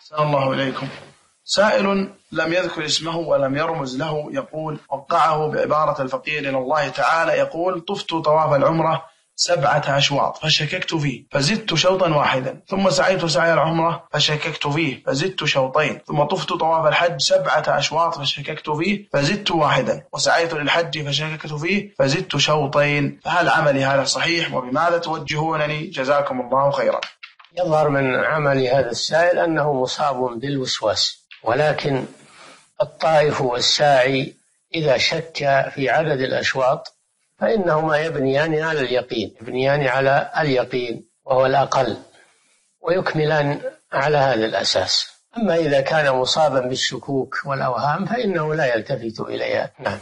أحسن الله إليكم. سائل لم يذكر اسمه ولم يرمز له يقول وقعه بعبارة الفقير إلى الله تعالى يقول طفت طواف العمرة سبعة أشواط فشككت فيه فزدت شوطا واحدا ثم سعيت سعي العمرة فشككت فيه فزدت شوطين ثم طفت طواف الحج سبعة أشواط فشككت فيه فزدت واحدا وسعيت للحج فشككت فيه فزدت شوطين. فهل عملي هذا صحيح؟ وبماذا توجهونني؟ جزاكم الله خيرا. يظهر من عمل هذا السائل أنه مصاب بالوسواس ولكن الطائف والساعي إذا شك في عدد الأشواط فإنهما يبنيان على اليقين يبنيان على اليقين وهو الأقل ويكملان على هذا الأساس. أما إذا كان مصابا بالشكوك والأوهام فإنه لا يلتفت إليها. نعم.